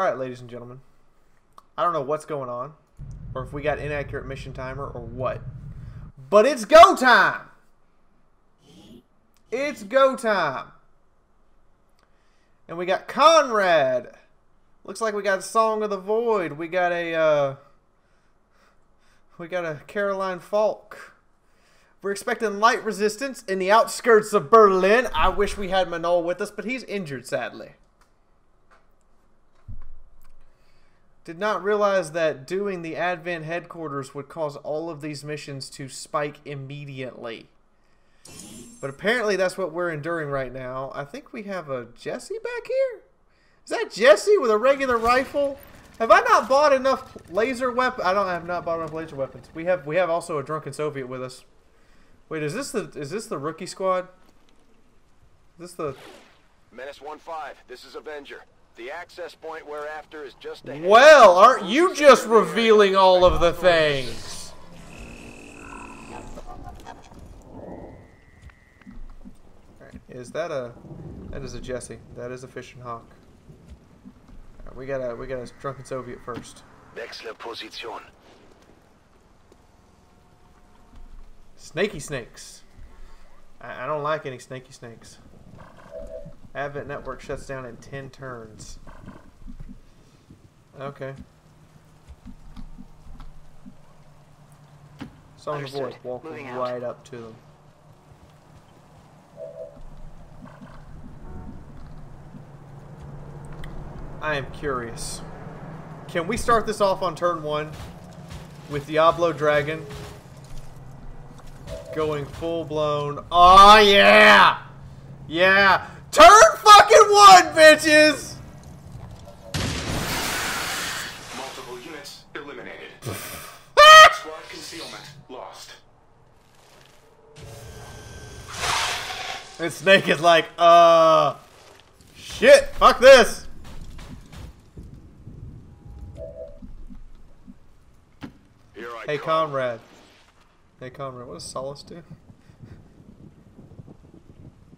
Alright, ladies and gentlemen. I don't know what's going on. Or if we got inaccurate mission timer or what. But it's go time! It's go time! And we got Conrad. Looks like we got Song of the Void. We got a, uh... We got a Caroline Falk. We're expecting light resistance in the outskirts of Berlin. I wish we had Manol with us, but he's injured, sadly. Did not realize that doing the Advent headquarters would cause all of these missions to spike immediately. But apparently that's what we're enduring right now. I think we have a Jesse back here? Is that Jesse with a regular rifle? Have I not bought enough laser weapons? I don't I have not bought enough laser weapons. We have we have also a drunken Soviet with us. Wait, is this the is this the rookie squad? Is this the Menace 1-5, this is Avenger. The access point we're after is just ahead. Well, aren't you just revealing all of the things? Alright, is that a that is a Jesse. That is a fishing hawk. Alright, we got a we got a drunken Soviet first. Wechsle Position. Snaky snakes. I, I don't like any snaky snakes. Advent network shuts down in 10 turns. Okay. Song of voice. Understood. Walk Moving out. right up to them. I am curious. Can we start this off on turn one with Diablo Dragon going full blown? Oh yeah, yeah. One, bitches. Multiple units eliminated. Squad concealment lost. And Snake is like, uh, shit, fuck this. Here I Hey, come. comrade. Hey, comrade. What does Solace do?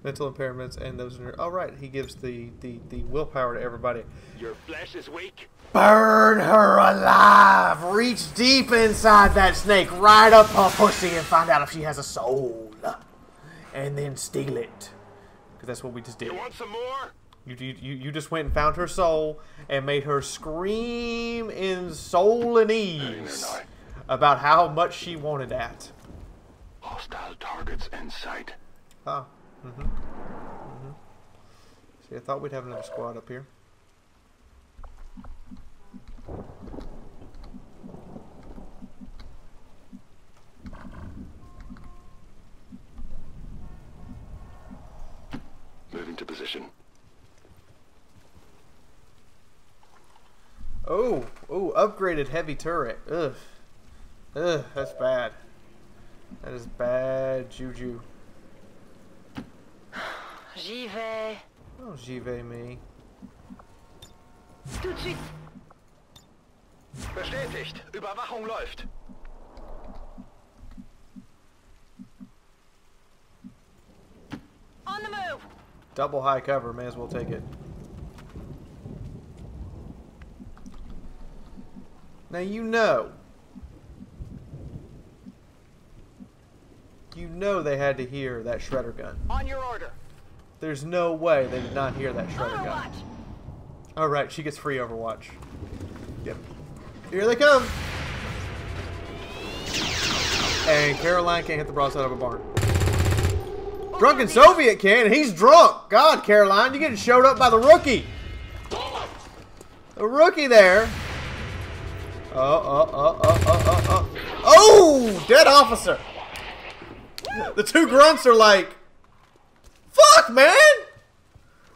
Mental impairments and those. In oh, right. He gives the, the, the willpower to everybody. Your flesh is weak. Burn her alive. Reach deep inside that snake, right up her pussy, and find out if she has a soul. And then steal it. Because that's what we just did. You want some more? You, you, you you just went and found her soul and made her scream in soul and ease about how much she wanted that. Hostile targets in sight. Oh. Mm-hmm. Mm-hmm. See, I thought we'd have another squad up here. Moving to position. Oh, oh, upgraded heavy turret. Ugh. Ugh, that's bad. That is bad juju. J'y vais. Oh, Jive me. Tout de suite. Bestätigt. Überwachung läuft. On the move. Double high cover, may as well take it. Now you know. You know they had to hear that shredder gun. On your order. There's no way they did not hear that shredder gun. Alright, she gets free Overwatch. Yep. Here they come! And Caroline can't hit the broadside of a barn. Drunken Soviet can, and he's drunk! God, Caroline, you're getting showed up by the rookie! The rookie there. Oh, oh, oh, oh, oh, oh, oh. Oh! Dead officer! The two grunts are like, Fuck, man!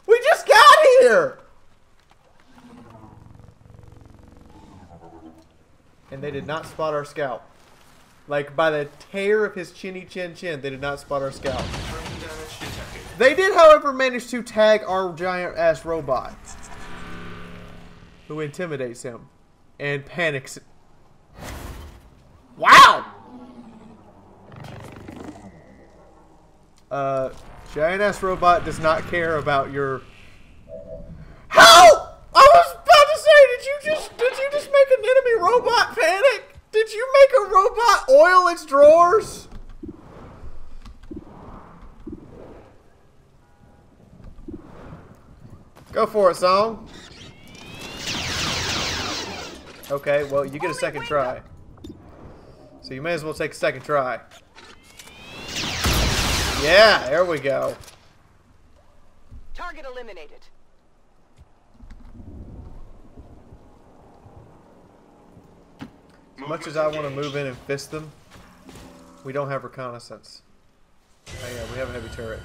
We just got here! And they did not spot our scout. Like, by the tear of his chinny chin chin, they did not spot our scout. They did, however, manage to tag our giant ass robot, who intimidates him and panics. Wow! Uh, giant ass robot does not care about your. How? I was about to say, did you just did you just make an enemy robot panic? Did you make a robot oil its drawers? Go for it, song. Okay, well, you get a second try. So you may as well take a second try. Yeah, there we go. Target eliminated. As much as I want to move in and fist them, we don't have reconnaissance. Oh yeah, we have a heavy turret.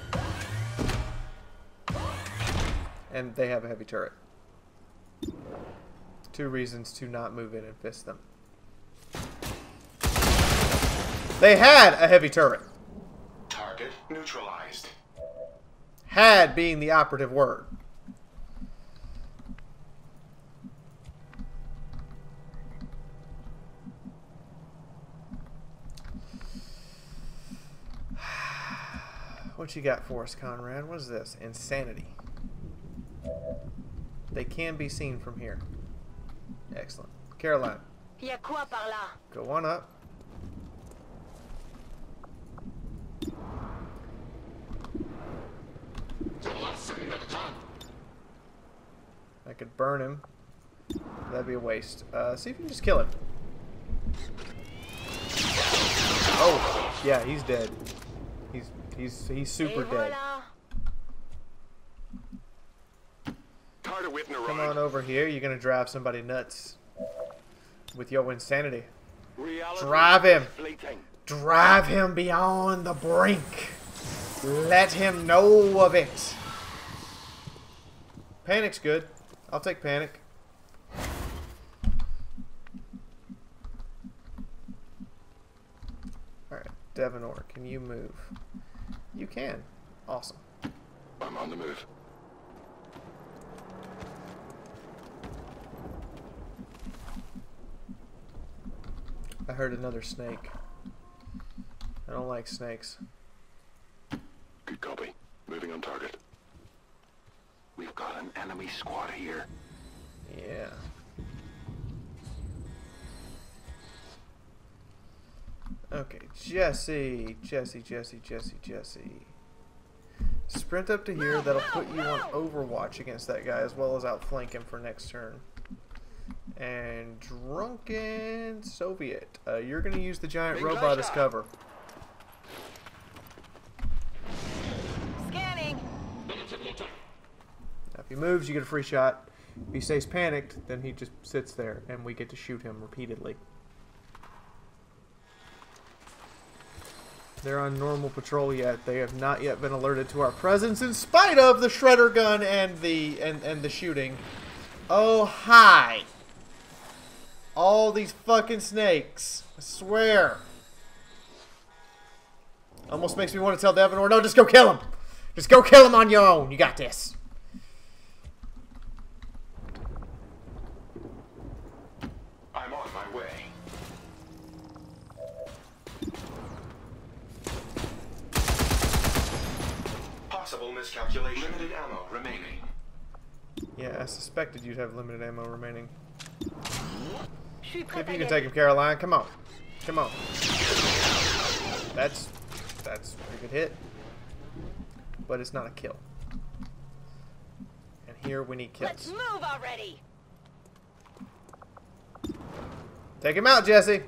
And they have a heavy turret. Two reasons to not move in and fist them. They had a heavy turret. Target neutralized. Had being the operative word. What you got for us, Conrad? What is this? Insanity. They can be seen from here. Excellent. Caroline, Y'a quoi par là? go on up. I burn him. That'd be a waste. Uh, see if you can just kill him. Oh, yeah, he's dead. He's he's he's super dead. Come on over here. You're gonna drive somebody nuts with your insanity. Drive him. Drive him beyond the brink. Let him know of it. Panic's good. I'll take panic. Alright, Devanor, can you move? You can. Awesome. I'm on the move. I heard another snake. I don't like snakes. Good copy. Moving on target. We've got an enemy squad here. Yeah. Okay, Jesse, Jesse, Jesse, Jesse, Jesse. Sprint up to here. That'll put you on Overwatch against that guy, as well as outflank him for next turn. And Drunken Soviet. Uh, you're going to use the giant robot as cover. Moves, you get a free shot. If he stays panicked, then he just sits there, and we get to shoot him repeatedly. They're on normal patrol yet. They have not yet been alerted to our presence, in spite of the shredder gun and the and and the shooting. Oh hi! All these fucking snakes! I swear. Almost makes me want to tell Devanor, no, just go kill him. Just go kill him on your own. You got this. I'm on my way. Possible miscalculation. Limited ammo remaining. Yeah, I suspected you'd have limited ammo remaining. Je See if you can take him, Caroline. Come on. Come on. That's that's a good hit. But it's not a kill. And here we need kills. Let's move already. Take him out, Jesse.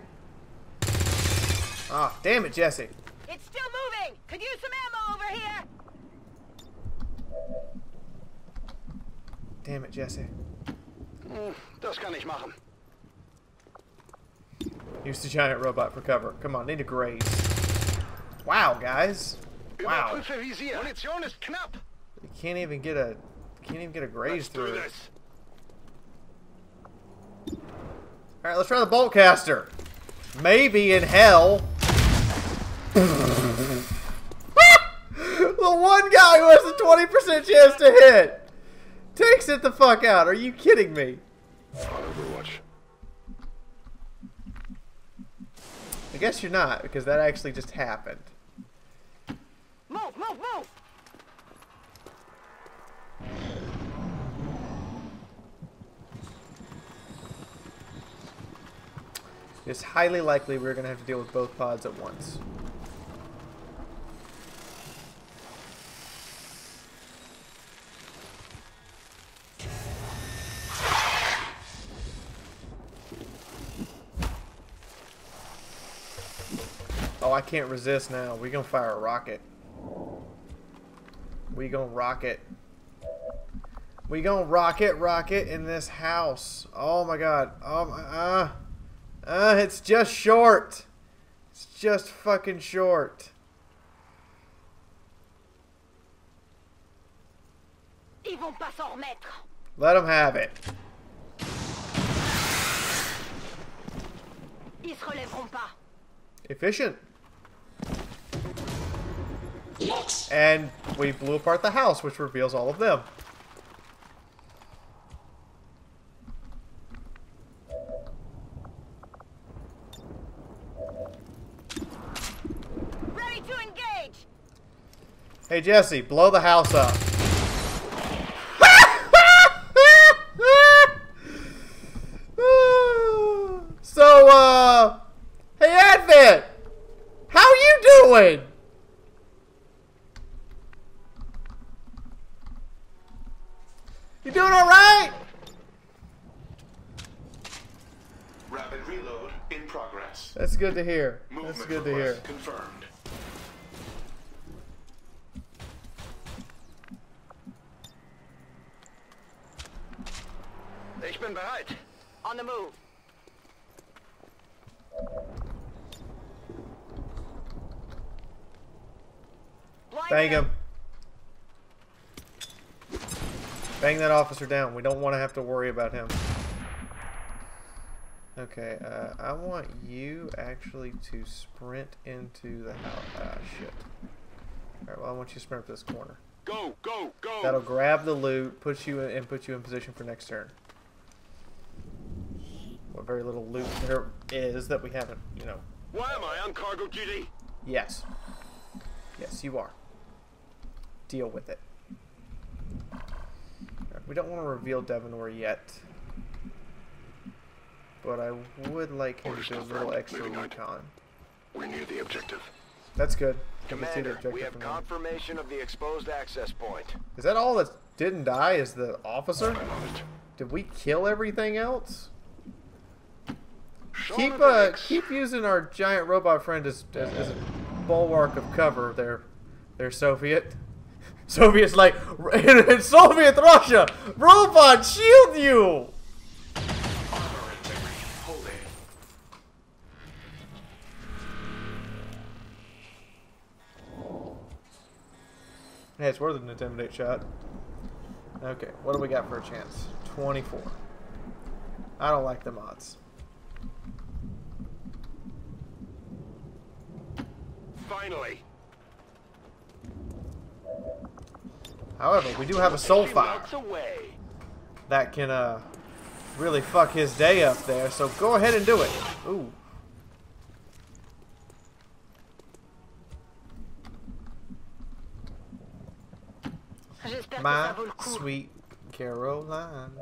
Ah, damn it, Jesse. It's still moving. Could use some ammo over here. Damn it, Jesse. Das kann ich machen. Use the giant robot for cover. Come on, need a graze. Wow, guys. Wow. Überprüfe Visier. Munition ist knapp. You can't even get a can't even get a graze through it. this. All right, let's try the bolt caster. Maybe in hell. the one guy who has a 20% chance to hit takes it the fuck out. Are you kidding me? On Overwatch. I guess you're not because that actually just happened. Move, move, move. It's highly likely we're going to have to deal with both pods at once. Oh, I can't resist now. We gonna fire a rocket. We gonna rocket. We gonna rocket rocket in this house. Oh my god. Oh my uh uh it's just short. It's just fucking short. Ils vont pas s'en remettre. Let them have it. Ils se relèveront pas. Efficient. And we blew apart the house, which reveals all of them. Ready to engage. Hey Jesse, blow the house up. so, uh, hey Advent, how you doing? You doing all right? Rapid reload in progress. That's good to hear. Movement That's good to hear. confirmed. Ich bin bereit. On the move. Blind Bang them. him. Bang that officer down. We don't want to have to worry about him. Okay, uh, I want you actually to sprint into the house. Ah, shit. Alright, well, I want you to sprint up this corner. Go, go, go. That'll grab the loot, put you in, and put you in position for next turn. What very little loot there is that we haven't, you know. Why am I on cargo duty? Yes. Yes, you are. Deal with it. Alright, We don't want to reveal Devanor yet. But I would like him to do a little extra recon. We're near the objective. That's good. We can see the Commander, objective we have confirmation of the exposed access point. Is that all that didn't die? Is the officer? I'm on it. Did we kill everything else? Keep uh, keep using our giant robot friend as, as, as a bulwark of cover. There, there, Soviet. Soviet's like in Soviet Russia. Robot, shield you. Hey, it's worth an intimidate shot. Okay, what do we got for a chance? 24. I don't like the mods. Finally. However, we do have a soul She fire that can uh really fuck his day up there. So go ahead and do it. Ooh. J'espère que ça My vaut le coup. sweet Caroline.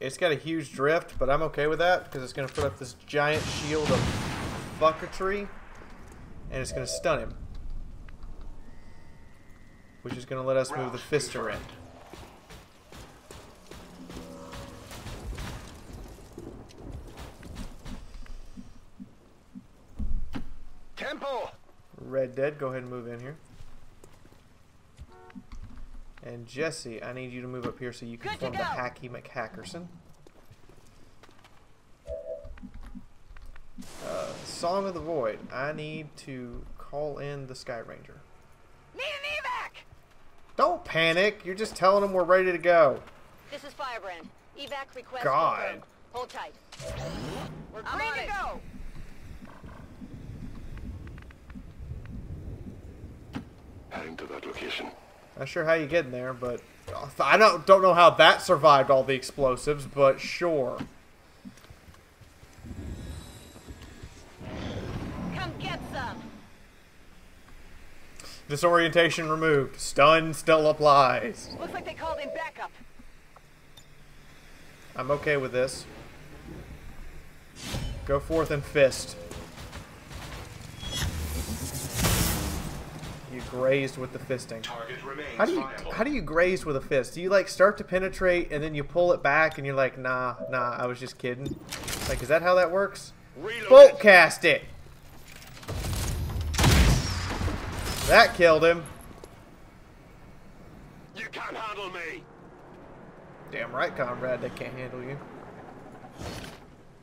It's got a huge drift, but I'm okay with that because it's going to put up this giant shield of fucketry and it's going to stun him. Which is going to let us move the Route fister in. Tempo. Red Dead, go ahead and move in here. And Jesse, I need you to move up here so you can Good form the. Hacky McHackerson. Uh, Song of the Void, I need to call in the Sky Ranger. Need an evac. Don't panic, you're just telling them we're ready to go. This is Firebrand. Evac request God. confirmed. Hold tight. We're I'm green to it. go. Heading to that location. Not sure how you get in there, but I don't don't know how that survived all the explosives, but sure. Come get some. Disorientation removed. Stun still applies. Looks like they called in backup. I'm okay with this. Go forth and fist. You grazed with the fisting. How do you viable. how do you graze with a fist? Do you like start to penetrate and then you pull it back and you're like, nah, nah, I was just kidding. Like, is that how that works? Reload. Bolt cast it. That killed him. You can't handle me. Damn right, comrade, they can't handle you.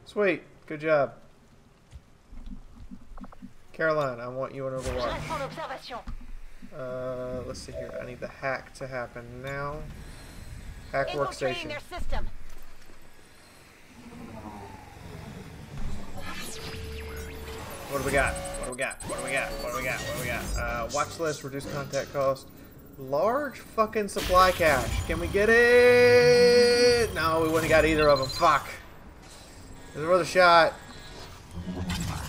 Sweet, good job. Caroline, I want you in Overwatch. Reste en observation. Uh, let's see here. I need the hack to happen now. Hack workstation. their system. What do we got? What do we got? What do we got? What do we got? What do we got? Uh, watch list, reduce contact cost. Large fucking supply cache. Can we get it? No, we wouldn't have got either of them. Fuck. There's another shot.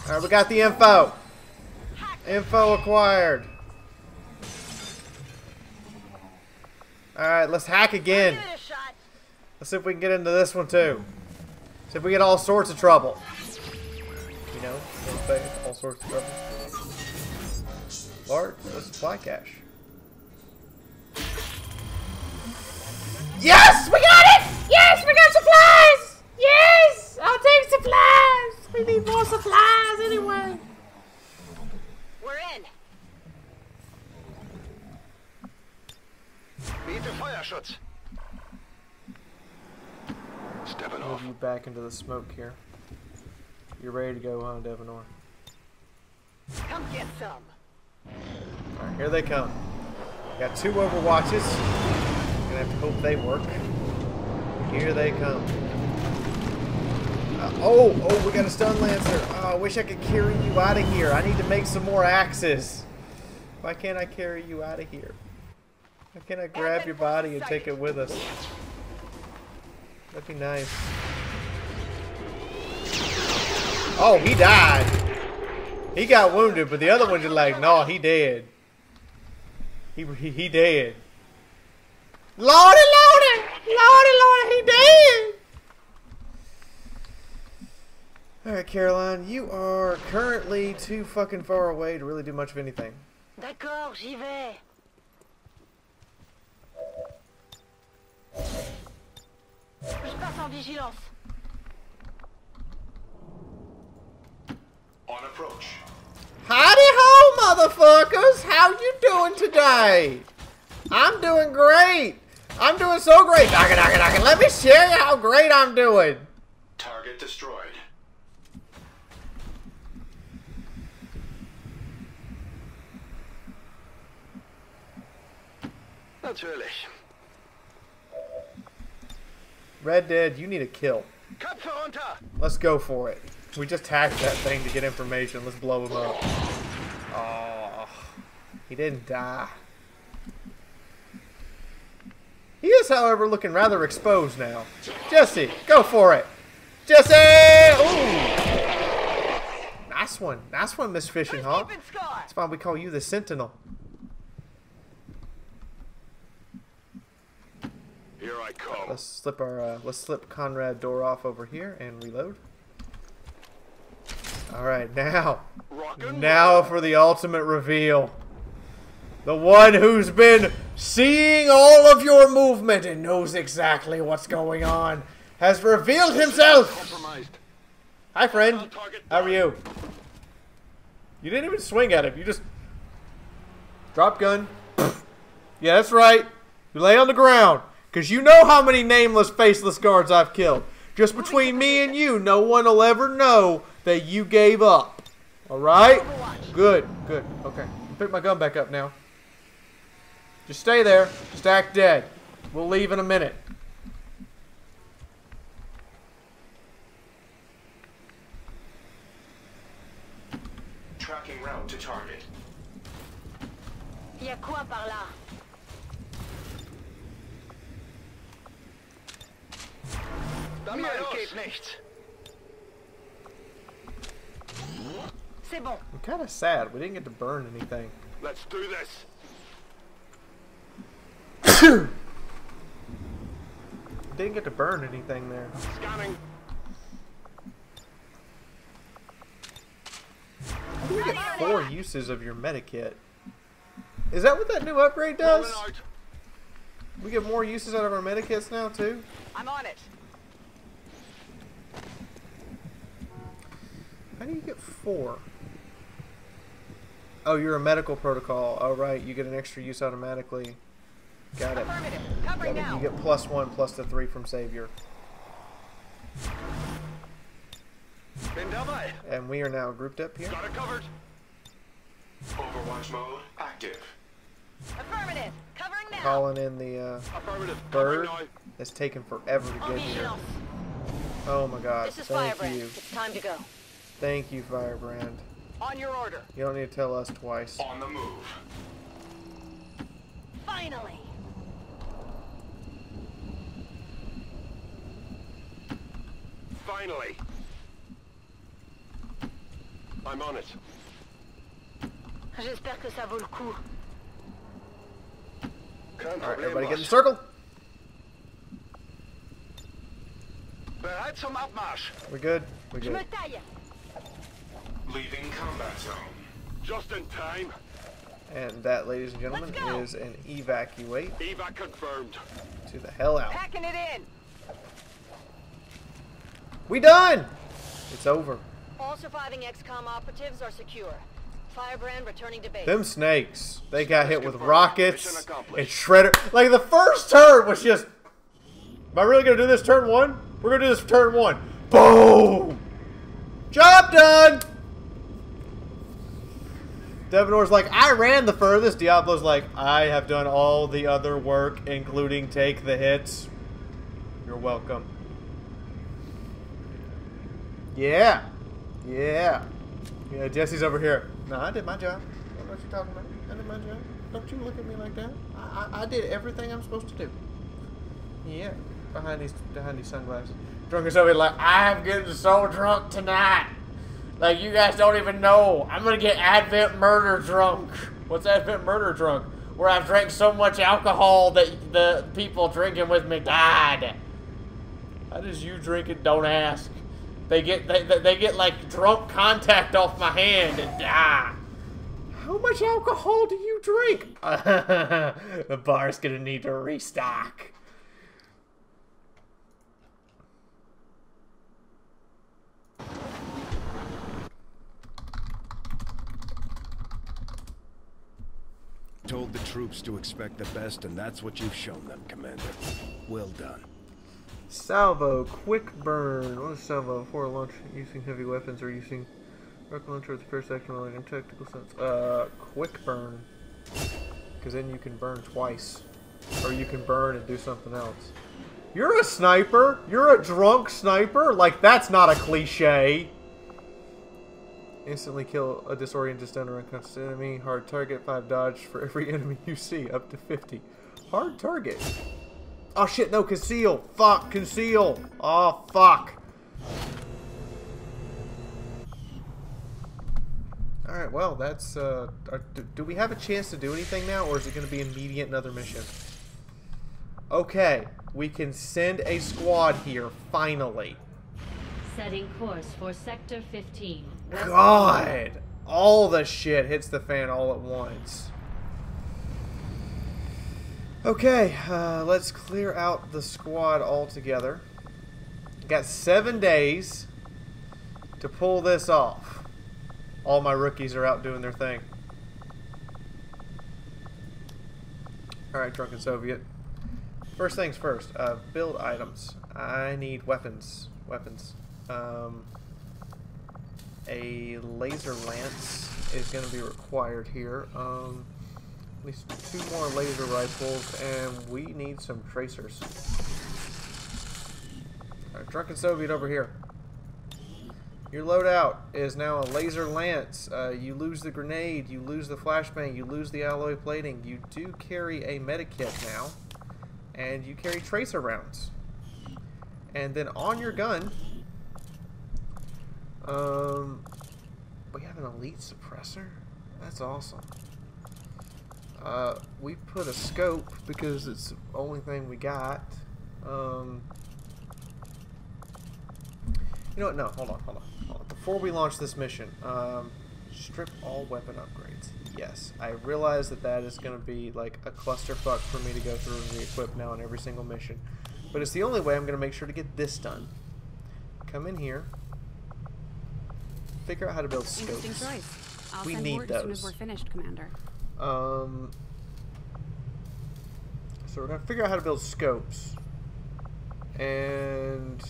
Alright, we got the info. Info acquired. Alright, let's hack again. Give it a shot. Let's see if we can get into this one too. See if we get all sorts of trouble. You know, all sorts of trouble. Large, supply cache. Yes, we got it! Yes, we got supplies! Yes, I'll take supplies. We need more supplies anyway. We're in. Biete Feuerschutz. Stepping Move off. you back into the smoke here. You're ready to go, huh, Devanor? Come get some. Alright, here they come. Got two Overwatches. Gonna have to hope they work. Here they come. Uh, oh, oh, we got a stun lancer. Oh, I wish I could carry you out of here. I need to make some more axes. Why can't I carry you out of here? Why can't I grab your body and take it with us? That'd be nice. Oh, he died. He got wounded, but the other one's just like, no, he dead. He, he, he dead. Lordy, lordy! Lordy, lordy, he dead! Alright, Caroline, you are currently too fucking far away to really do much of anything. D'accord, j'y vais. Je passe en vigilance. On approach. Howdy ho, motherfuckers! How you doing today? I'm doing great! I'm doing so great! Knockin', knockin', knockin'. Let me share you how great I'm doing! Target destroyed. Natürlich. Red Dead, you need a kill. Let's go for it. We just hacked that thing to get information. Let's blow him up. Oh, he didn't die. He is, however, looking rather exposed now. Jesse, go for it. Jesse! Ooh! Nice one. Nice one, Miss Fishing Who's Hawk. keeping score? That's why we call you the Sentinel. Here I come. Let's slip our uh, let's slip Conrad door off over here and reload. All right, now, now for the ultimate reveal. The one who's been seeing all of your movement and knows exactly what's going on has revealed himself. Hi, friend. How are you? You didn't even swing at him. You just drop gun. yeah, that's right. You lay on the ground. Because you know how many nameless, faceless guards I've killed. Just between me and you, no one will ever know that you gave up. Alright? Good, good. Okay. Pick my gun back up now. Just stay there. Just act dead. We'll leave in a minute. Tracking route to target. Y a quoi par là? Mir entgeht nichts. C'est bon. I'm kind of sad. We didn't get to burn anything. Let's do this. Didn't get to burn anything there. Scanning. You get four uses of your medikit. Is that what that new upgrade does? We get more uses out of our medikits now too. I'm on it. How do you get four? Oh, you're a medical protocol. Oh, right. You get an extra use automatically. Got it. Affirmative. Got it. now. You get plus one, plus the three from Savior. And we are now grouped up here. Got it covered. Overwatch mode active. Affirmative. Covering now. Calling in the, uh, Affirmative. Bird. Covering now. it's taken forever to get here. Oh my god. This is Thank Firebrand. you. It's time to go. Thank you, Firebrand. On your order. You don't need to tell us twice. On the move. Finally. Finally. I'm on it. J'espère que ça vaut le coup. Alright, everybody get in the circle. Bereit zum Abmarsch. We good? We Je good. Me taille. Leaving combat zone. Just in time. And that, ladies and gentlemen, is an evacuate Evac confirmed. to the hell out. Packing it in. We done! It's over. All surviving XCOM operatives are secure. Firebrand returning to base. Them snakes, they got hit with rockets Mission and accomplished. shredder. Like the first turn was just. Am I really gonna do this turn one? We're gonna do this turn one. Boom! Job done! Devanor's like, I ran the furthest. Diablo's like, I have done all the other work, including take the hits. You're welcome. Yeah. Yeah. Yeah, Jesse's over here. No, I did my job. I don't know what you're talking about. I did my job. Don't you look at me like that. I, I, I did everything I'm supposed to do. Yeah. Behind these behind these sunglasses. Drunk as over like, I'm getting so drunk tonight. Like you guys don't even know. I'm gonna get Advent murder drunk. What's Advent murder drunk? Where I've drank so much alcohol that the people drinking with me died. How does you drink it? Don't ask. They get they, they, get like drunk contact off my hand and die. How much alcohol do you drink? the bar's gonna need to restock. Told the troops to expect the best, and that's what you've shown them, Commander. Well done. Salvo, quick burn. What is salvo? For launch using heavy weapons or using rocket launcher with first action in tactical sense. Uh, quick burn. Because then you can burn twice. Or you can burn and do something else. You're a sniper? You're a drunk sniper? Like, that's not a cliche. Instantly kill a disoriented stun or unconscious enemy. Hard target, 5 dodge for every enemy you see, up to 50. Hard target. Oh shit, no, conceal. Fuck, conceal. Oh, fuck. Alright, well, that's, uh, are, do, do we have a chance to do anything now, or is it going to be immediate another mission? Okay, we can send a squad here, finally. Setting course for Sector 15. God! All the shit hits the fan all at once. Okay, uh, let's clear out the squad altogether. Got seven days to pull this off. All my rookies are out doing their thing. Alright, Drunken Soviet. First things first, uh, build items. I need weapons. Weapons. Um, a laser lance is going to be required here. Um, at least two more laser rifles, and we need some tracers. Alright, Drunken Soviet over here. Your loadout is now a laser lance. Uh, you lose the grenade, you lose the flashbang, you lose the alloy plating. You do carry a medikit now, and you carry tracer rounds. And then on your gun, um, we have an elite suppressor. That's awesome. Uh, we put a scope because it's the only thing we got. Um, you know what? No, hold on, hold on, hold on. Before we launch this mission, um, Strip all weapon upgrades. Yes, I realize that that is going to be like a clusterfuck for me to go through and re-equip now on every single mission. But it's the only way I'm going to make sure to get this done. Come in here. Figure out how to build scopes. Interesting choice. I'll We need word as soon as those. we're finished, Commander. Um, so we're to figure out how to build scopes. And...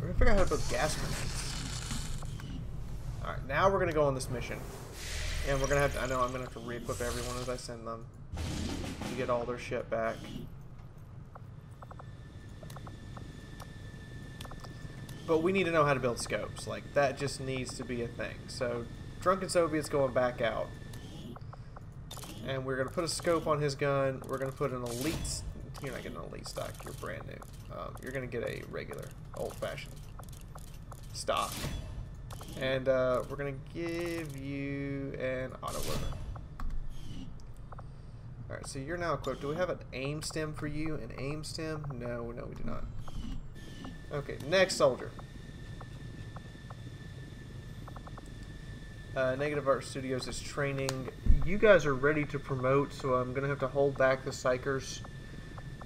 We're to figure out how to build gas grenades. Alright, now we're going to go on this mission. And we're going to have to... I know I'm going to have to re-equip everyone as I send them. To get all their shit back. But we need to know how to build scopes. Like, that just needs to be a thing. So, Drunken Soviet's going back out. And we're going to put a scope on his gun. We're going to put an elite... You're not getting an elite stock. You're brand new. Um, you're going to get a regular, old-fashioned stock. And uh, we're going to give you an auto loader. Alright, so you're now equipped. Do we have an aim stem for you? An aim stem? No, no, we do not. Okay, next soldier. Uh, Negative Art Studios is training. You guys are ready to promote, so I'm gonna have to hold back the psychers.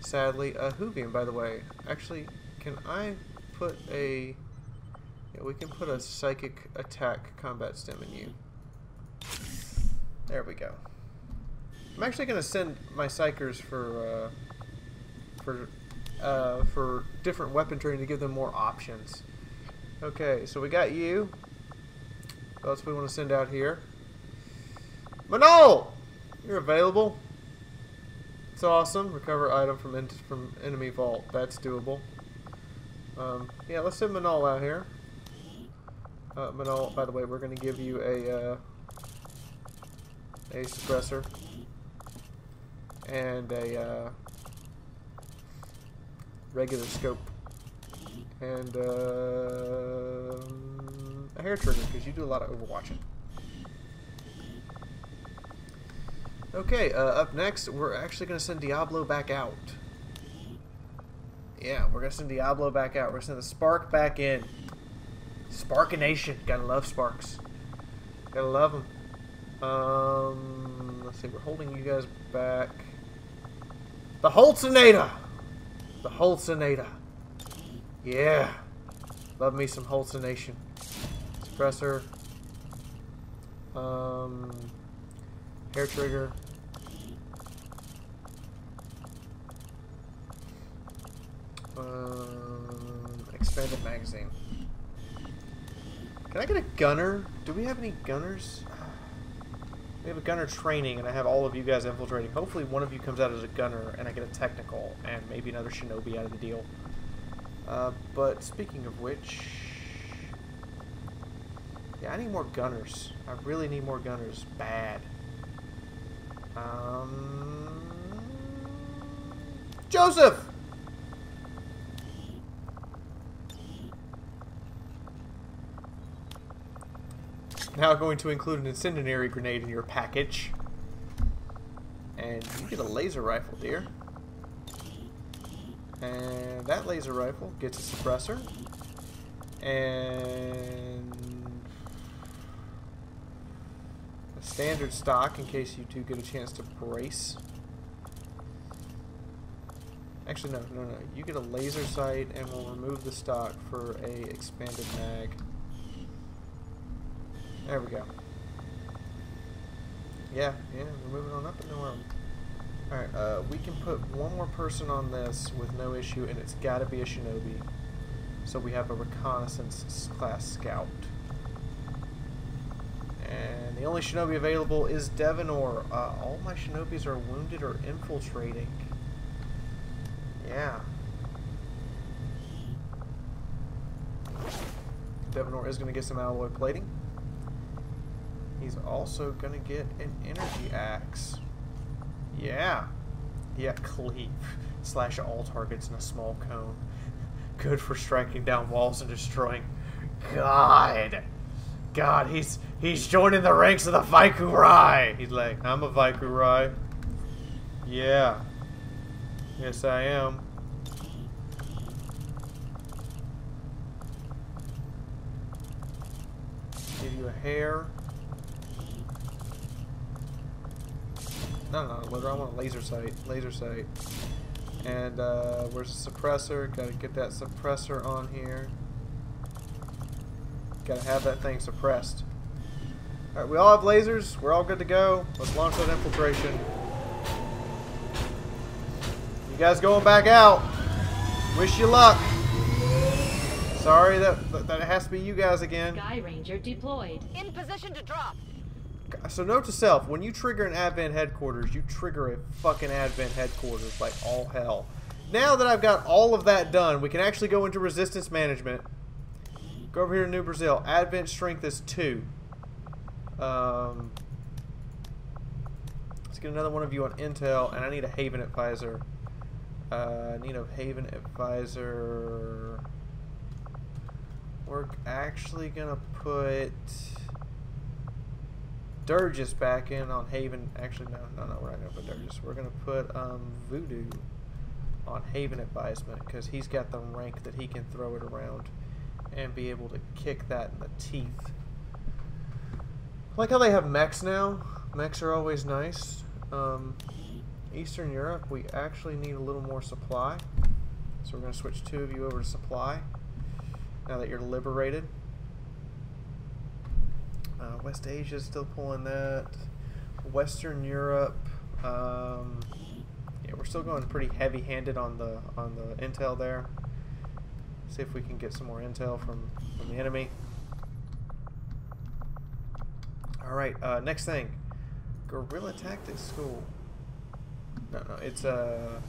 Sadly, uh, Hoovian, by the way. Actually, can I put a? Yeah, we can put a psychic attack combat stem in you. There we go. I'm actually gonna send my psychers for uh, for uh, for different weapon training to give them more options. Okay, so we got you. What else we want to send out here? Manol! You're available. It's awesome. Recover item from from enemy vault. That's doable. Um, yeah, let's send Manol out here. Uh, Manol, by the way, we're going to give you a uh, a suppressor and a uh, regular scope and uh, a hair trigger because you do a lot of overwatching. Okay, uh, up next, we're actually going to send Diablo back out. Yeah, we're going to send Diablo back out. We're going to send the Spark back in. Sparkination. Gotta love Sparks. Gotta love them. Um, let's see, we're holding you guys back. The Holzinator! The Holzinator. Yeah. Love me some Holzination. Suppressor. Um, hair trigger. Um, expanded magazine. Can I get a gunner? Do we have any gunners? We have a gunner training, and I have all of you guys infiltrating. Hopefully one of you comes out as a gunner, and I get a technical, and maybe another shinobi out of the deal. Uh, but speaking of which... Yeah, I need more gunners. I really need more gunners. Bad. Um... Joseph! Now going to include an incendiary grenade in your package. And you get a laser rifle, dear. And that laser rifle gets a suppressor. And a standard stock in case you do get a chance to brace. Actually, no, no, no. You get a laser sight and we'll remove the stock for a expanded mag. There we go. Yeah, yeah, we're moving on up in the world. Alright, uh, we can put one more person on this with no issue, and it's gotta be a shinobi. So we have a reconnaissance class scout. And the only shinobi available is Devanor. Uh, all my shinobis are wounded or infiltrating. Yeah. Devanor is going to get some alloy plating he's also going to get an energy axe. Yeah. Yeah, cleave. Slash all targets in a small cone. Good for striking down walls and destroying. God! God, he's he's joining the ranks of the Vaikurai! He's like, I'm a Vaikurai. Yeah. Yes, I am. Give you a hair. No, no, no, I want a laser sight. Laser sight. And uh, where's the suppressor? Gotta get that suppressor on here. Gotta have that thing suppressed. Alright, we all have lasers. We're all good to go. Let's launch that infiltration. You guys going back out. Wish you luck. Sorry that, that, that it has to be you guys again. Skyranger deployed. In position to drop. So note to self, when you trigger an Advent headquarters, you trigger a fucking Advent headquarters like all hell. Now that I've got all of that done, we can actually go into resistance management. Go over here to New Brazil. Advent strength is 2. Um, let's get another one of you on Intel, and I need a Haven advisor. Uh, I need a Haven advisor. We're actually going to put... Durgis back in on Haven. Actually, no, no, no, we're not going to put Durgis. We're going to put um, Voodoo on Haven Advisement because he's got the rank that he can throw it around and be able to kick that in the teeth. Like how they have mechs now. Mechs are always nice. Um, Eastern Europe, we actually need a little more supply. So we're going to switch two of you over to supply now that you're liberated. Uh, West Asia is still pulling that. Western Europe, um, yeah, we're still going pretty heavy-handed on the on the intel there. See if we can get some more intel from from the enemy. All right, uh, next thing, guerrilla tactics school. No, no, it's a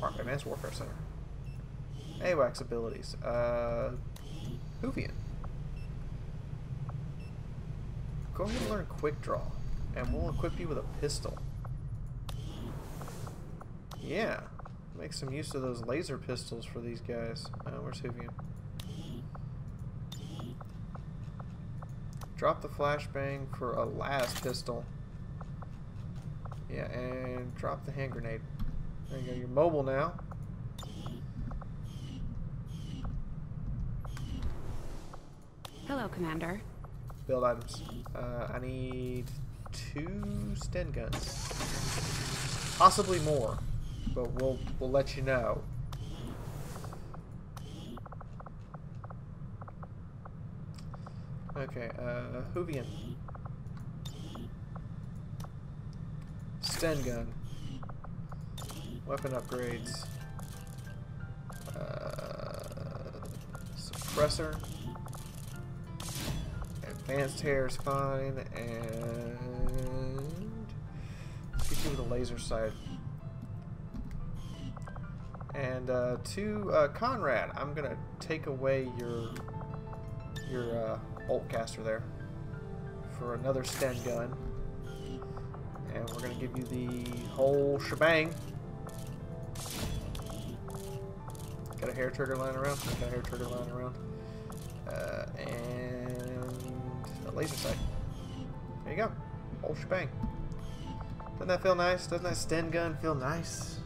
uh, advanced warfare center. AWACS abilities. Uh, Hoovian. Go ahead and learn Quick Draw, and we'll equip you with a pistol. Yeah, make some use of those laser pistols for these guys. Uh, where's Hoovian? Drop the flashbang for a last pistol. Yeah, and drop the hand grenade. There you go, you're mobile now. Hello, Commander. Build items. Uh, I need two Sten guns. Possibly more, but we'll we'll let you know. Okay, uh, Hoovian. Sten gun. Weapon upgrades. Uh, suppressor. Advanced hair is fine, and get you a laser sight. And uh, to uh, Conrad, I'm gonna take away your your uh, bolt caster there for another Sten gun, and we're gonna give you the whole shebang. Got a hair trigger lying around. Got a hair trigger lying around. Uh, and a laser sight. There you go. Whole shebang. Doesn't that feel nice? Doesn't that Sten gun feel nice?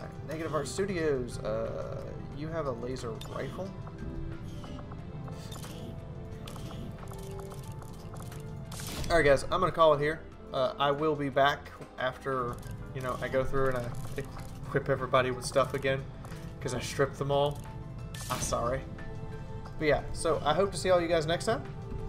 Right, Negative Art Studios. Uh, you have a laser rifle. Alright guys, I'm going to call it here. Uh, I will be back after, you know, I go through and I equip everybody with stuff again. Because I stripped them all. I'm sorry. But yeah, so I hope to see all you guys next time.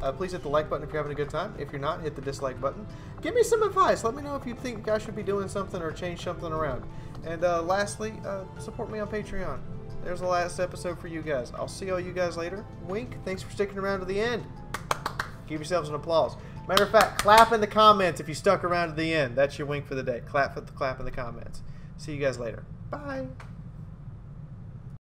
Uh, please hit the like button if you're having a good time. If you're not, hit the dislike button. Give me some advice. Let me know if you think I should be doing something or change something around. And uh, lastly, uh, support me on Patreon. There's the last episode for you guys. I'll see all you guys later. Wink. Thanks for sticking around to the end. Give yourselves an applause. Matter of fact, clap in the comments if you stuck around to the end. That's your wink for the day. Clap clap in the comments. See you guys later. Bye.